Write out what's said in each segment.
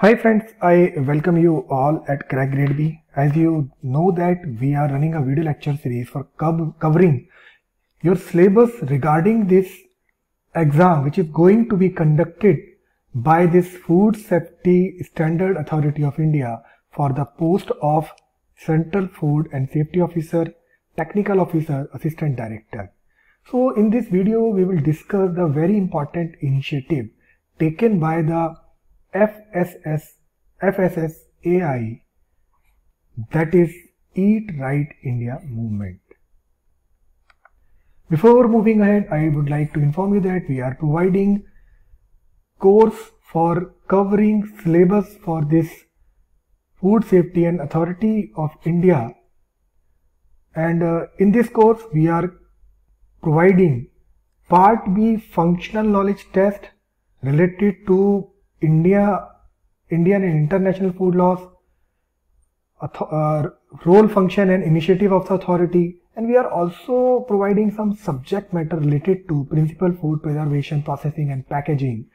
Hi friends, I welcome you all at Crack Grade B. As you know that we are running a video lecture series for covering your syllabus regarding this exam which is going to be conducted by this Food Safety Standard Authority of India for the post of Central Food and Safety Officer, Technical Officer, Assistant Director. So in this video we will discuss the very important initiative taken by the FSS, FSSAI that is Eat Right India movement. Before moving ahead, I would like to inform you that we are providing course for covering syllabus for this Food Safety and Authority of India and uh, in this course we are providing part B functional knowledge test related to India, Indian and international food laws, uh, role, function and initiative of the authority. And we are also providing some subject matter related to principal food preservation, processing and packaging,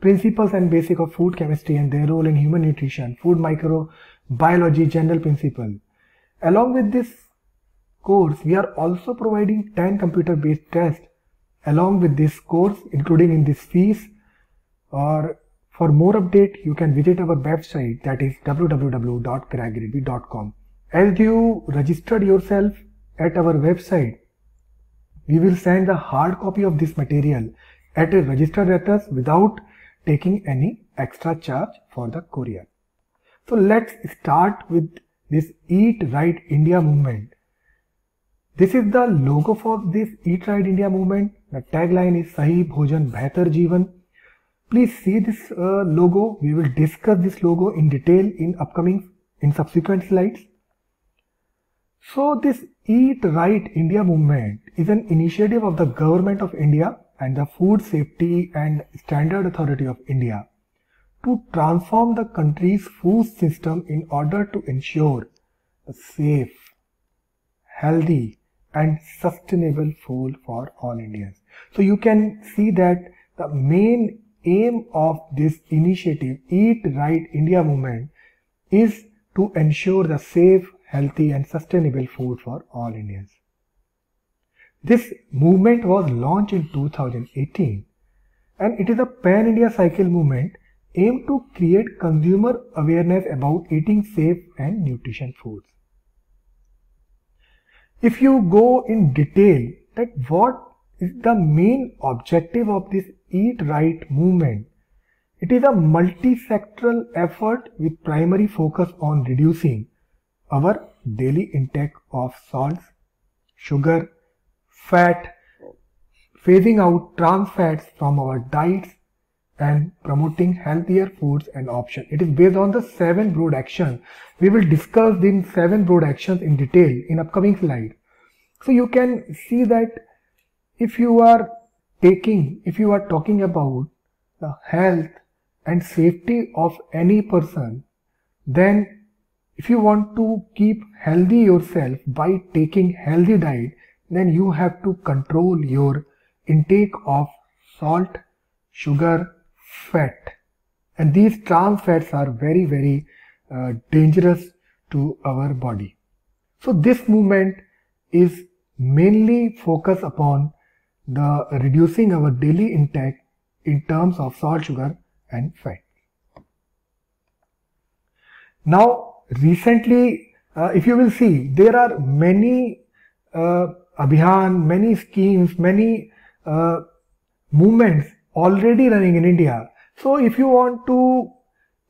principles and basic of food chemistry and their role in human nutrition, food microbiology general principle. Along with this course, we are also providing 10 computer based tests along with this course including in this fees or for more update, you can visit our website that is www.crackgradeb.com. As you registered yourself at our website, we will send a hard copy of this material at a registered address without taking any extra charge for the courier. So let's start with this Eat Right India movement. This is the logo for this Eat Right India movement. The tagline is Sahi Bhojan Behtar Jeevan Please see this uh, logo. We will discuss this logo in detail in upcoming, in subsequent slides. So this Eat Right India movement is an initiative of the Government of India and the Food Safety and Standard Authority of India to transform the country's food system in order to ensure a safe, healthy and sustainable food for all Indians. So you can see that the main aim of this initiative, Eat Right India movement, is to ensure the safe, healthy and sustainable food for all Indians. This movement was launched in 2018 and it is a pan-India cycle movement aimed to create consumer awareness about eating safe and nutrition foods. If you go in detail that what is the main objective of this Eat Right movement. It is a multi-sectoral effort with primary focus on reducing our daily intake of salts, sugar, fat, phasing out trans fats from our diets and promoting healthier foods and options. It is based on the seven broad actions. We will discuss these seven broad actions in detail in upcoming slide. So you can see that if you are taking, if you are talking about the health and safety of any person, then if you want to keep healthy yourself by taking healthy diet, then you have to control your intake of salt, sugar, fat. And these trans fats are very, very uh, dangerous to our body. So this movement is mainly focused upon the reducing our daily intake in terms of salt, sugar and fat. Now recently uh, if you will see there are many uh, abhiyan, many schemes, many uh, movements already running in India. So if you want to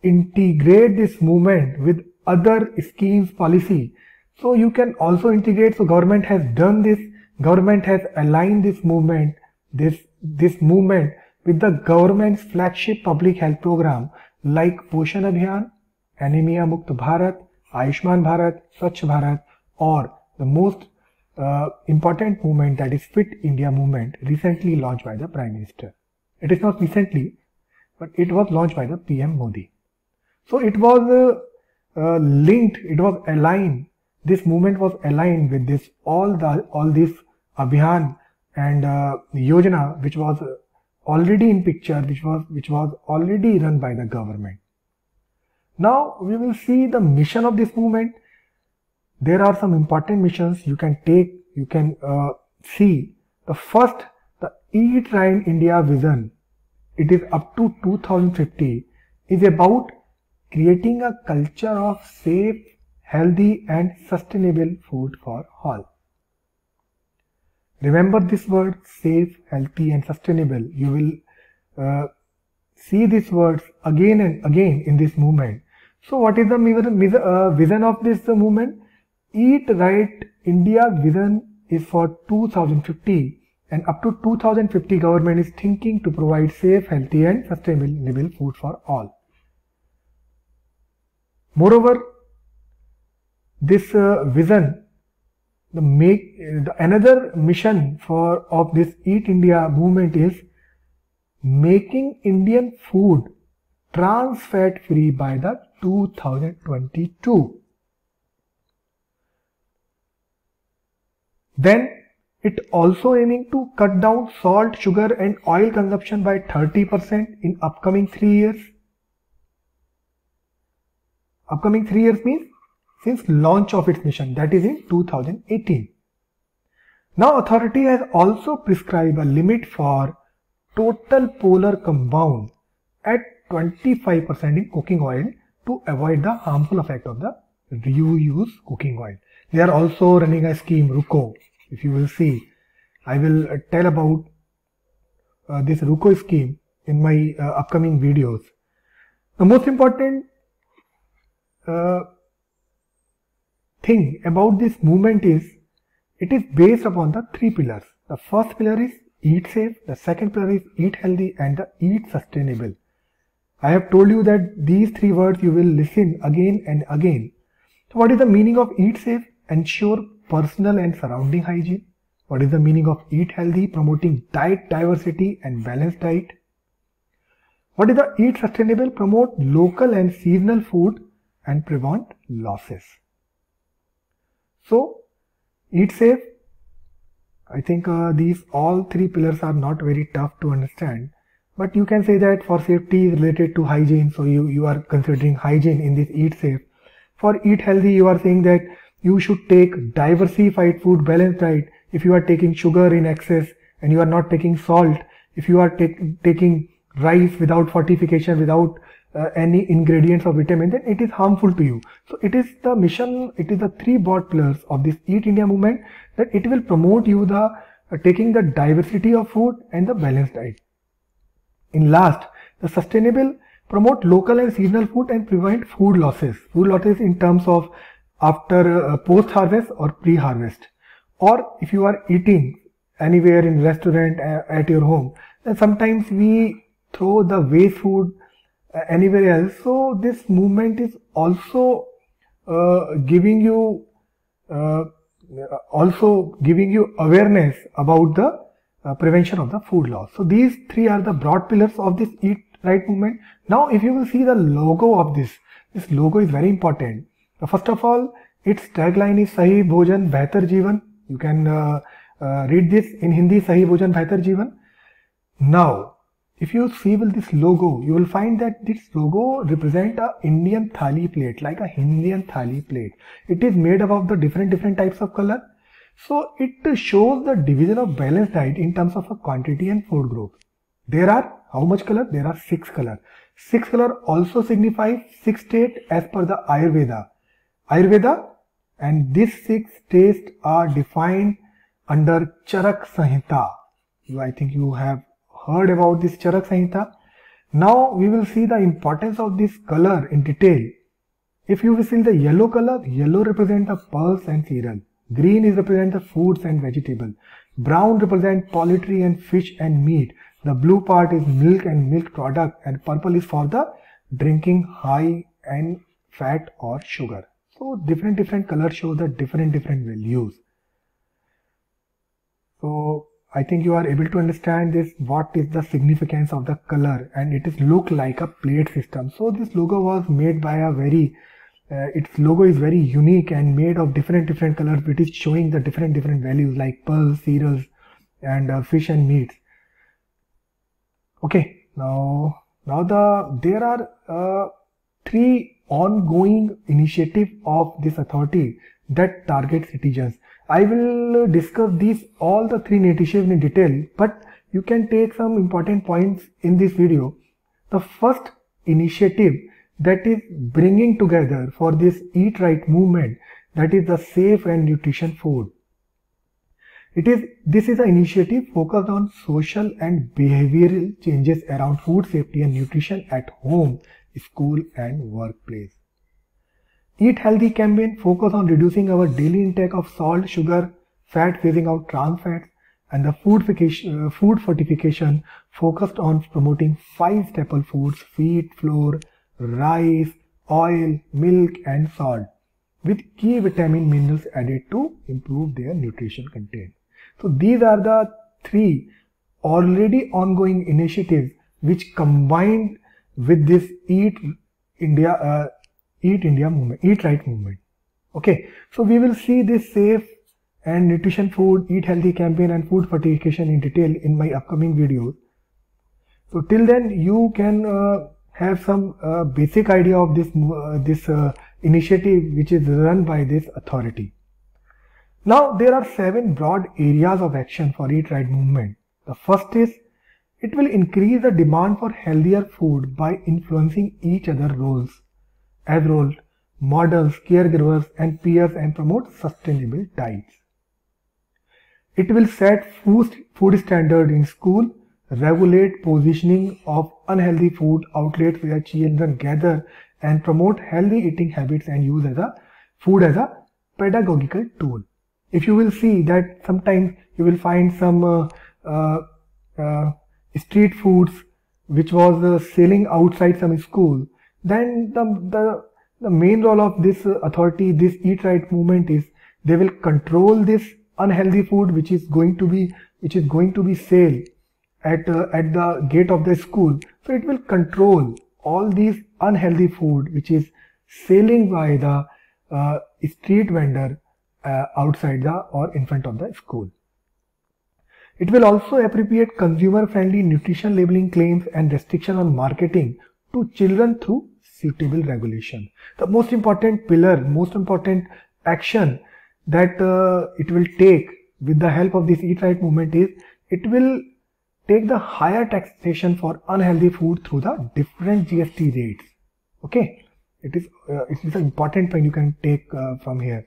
integrate this movement with other schemes policy, so you can also integrate. So government has done this Government has aligned this movement, this, this movement with the government's flagship public health program like Poshan Abhiyan, Anemia Mukt Bharat, Ayushman Bharat, Swachh Bharat or the most uh, important movement that is Fit India movement recently launched by the Prime Minister. It is not recently, but it was launched by the PM Modi. So it was uh, uh, linked, it was aligned this movement was aligned with this all the all this abhiyan and uh, yojana which was already in picture which was which was already run by the government Now we will see the mission of this movement. There are some important missions you can take, you can uh, see. The first, the Eat Right India vision. It is up to 2050 is about creating a culture of safe, healthy and sustainable food for all. Remember this word safe, healthy and sustainable. You will uh, see these words again and again in this movement. So what is the uh, vision of this movement? Eat Right India vision is for 2050 and up to 2050 government is thinking to provide safe, healthy and sustainable food for all. Moreover, this uh, vision, the make the another mission for of this Eat India movement is making Indian food trans fat free by the 2022. Then it also aiming to cut down salt, sugar and oil consumption by 30% in upcoming 3 years. Upcoming 3 years means since launch of its mission that is in 2018. Now authority has also prescribed a limit for total polar compound at 25% in cooking oil to avoid the harmful effect of the reuse cooking oil. They are also running a scheme RUCO. If you will see, I will uh, tell about uh, this RUCO scheme in my uh, upcoming videos. The most important uh, thing about this movement is it is based upon the three pillars. The first pillar is eat safe, the second pillar is eat healthy and the eat sustainable. I have told you that these three words you will listen again and again. So what is the meaning of eat safe? Ensure personal and surrounding hygiene. What is the meaning of eat healthy? Promoting diet diversity and balanced diet. What is the eat sustainable? Promote local and seasonal food and prevent losses. So eat safe. I think uh, these all three pillars are not very tough to understand but you can say that for safety related to hygiene. So you you are considering hygiene in this eat safe. For eat healthy you are saying that you should take diversified food balanced diet. If you are taking sugar in excess and you are not taking salt if you are take, taking rice without fortification without uh, any ingredients of vitamin then it is harmful to you so it is the mission it is the three broad pillars of this eat india movement that it will promote you the uh, taking the diversity of food and the balanced diet in last, the sustainable promote local and seasonal food and prevent food losses. Food losses in terms of after uh, post harvest or pre harvest. Or if you are eating anywhere in restaurant uh, at your home, then sometimes we throw the waste food anywhere else. So this movement is also uh, giving you uh, also giving you awareness about the uh, prevention of the food loss. So these three are the broad pillars of this Eat Right movement. Now if you will see the logo of this, this logo is very important. First of all, its tagline is Sahi Bhojan Behtar Jeevan. You can uh, uh, read this in Hindi, Sahi Bhojan Behtar Jeevan. Now, if you see with this logo, you will find that this logo represent a Indian thali plate, like a Indian thali plate. It is made up of the different different types of color so it shows the division of balanced diet in terms of a quantity and food group. There are how much color? There are six color. Six color also signifies six state as per the Ayurveda. Ayurveda and these six states are defined under Charak Samhita. I think you have heard about this Charak Samhita. Now we will see the importance of this color in detail. If you will see the yellow color, yellow represent the pulse and cereal. Green is represent the foods and vegetable. Brown represent poultry and fish and meat. The blue part is milk and milk product and purple is for the drinking high and fat or sugar. So different different colors show the different different values. I think you are able to understand this what is the significance of the color and it is look like a plate system. So this logo was made by a very uh, its logo is very unique and made of different different colors which is showing the different different values like pearls cereals and uh, fish and meats okay now now the there are uh, three ongoing initiative of this authority that target citizens. I will discuss these all the three initiatives in detail, but you can take some important points in this video. The first initiative that is bringing together for this eat right movement that is the safe and nutrition food. It is this is an initiative focused on social and behavioral changes around food safety and nutrition at home, school and workplace. Eat Healthy campaign focus on reducing our daily intake of salt, sugar, fat, phasing out trans fats, and the food, uh, food fortification focused on promoting five staple foods, wheat, flour, rice, oil, milk and salt with key vitamin minerals added to improve their nutrition content. So these are the three already ongoing initiatives which combined with this Eat India, uh, Eat India movement, Eat Right movement. Okay, so we will see this safe and nutrition food, eat healthy campaign and food fortification in detail in my upcoming videos. So till then you can uh, have some uh, basic idea of this, uh, this uh, initiative which is run by this authority. Now there are seven broad areas of action for Eat Right movement. The first is it will increase the demand for healthier food by influencing each other roles as role models, caregivers and peers and promote sustainable diets. It will set food, food standard in school, regulate positioning of unhealthy food outlets where children gather and promote healthy eating habits and use as a food as a pedagogical tool if you will see that sometimes you will find some uh, uh, uh, street foods which was uh, selling outside some school then the, the the main role of this authority this eat right movement is they will control this unhealthy food which is going to be which is going to be sale at uh, at the gate of the school so it will control all these unhealthy food which is selling by the uh, street vendor uh, outside the or in front of the school. It will also appropriate consumer-friendly nutrition labeling claims and restriction on marketing to children through suitable regulation. The most important pillar, most important action that uh, it will take with the help of this Eat Right movement is it will take the higher taxation for unhealthy food through the different GST rates. Okay, it is uh, it is an important point you can take uh, from here.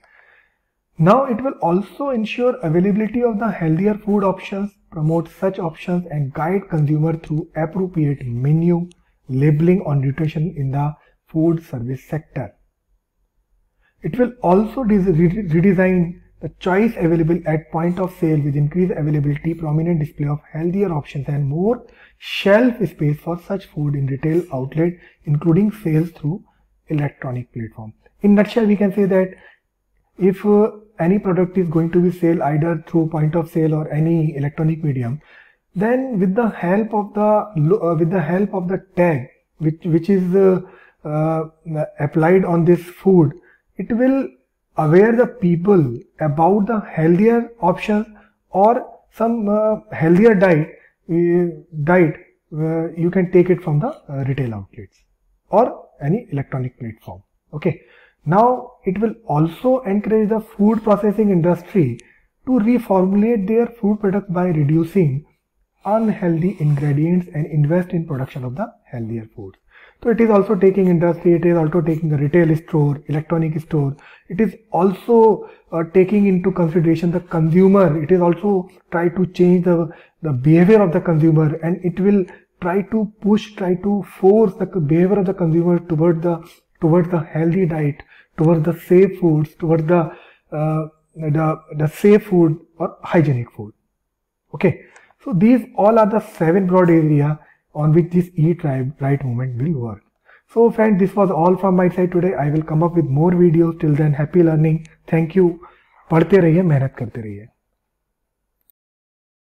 Now it will also ensure availability of the healthier food options, promote such options and guide consumer through appropriate menu labeling on nutrition in the food service sector. It will also redesign the choice available at point of sale with increased availability, prominent display of healthier options and more shelf space for such food in retail outlet including sales through electronic platform. In nutshell we can say that if uh, any product is going to be sold either through point of sale or any electronic medium then with the help of the uh, with the help of the tag which which is uh, uh, applied on this food it will aware the people about the healthier options or some uh, healthier diet uh, diet uh, you can take it from the retail outlets or any electronic platform okay now it will also encourage the food processing industry to reformulate their food products by reducing unhealthy ingredients and invest in production of the healthier foods. So it is also taking industry, it is also taking the retail store, electronic store. It is also uh, taking into consideration the consumer. It is also try to change the, the behavior of the consumer and it will try to push, try to force the behavior of the consumer toward the towards the healthy diet, towards the safe foods, towards the uh, the the safe food or hygienic food. Okay, so these all are the seven broad area on which this eat right, right movement will work. So friends, this was all from my side today. I will come up with more videos. Till then, happy learning. Thank you. पढ़ते रहिए मेहनत करते रहिए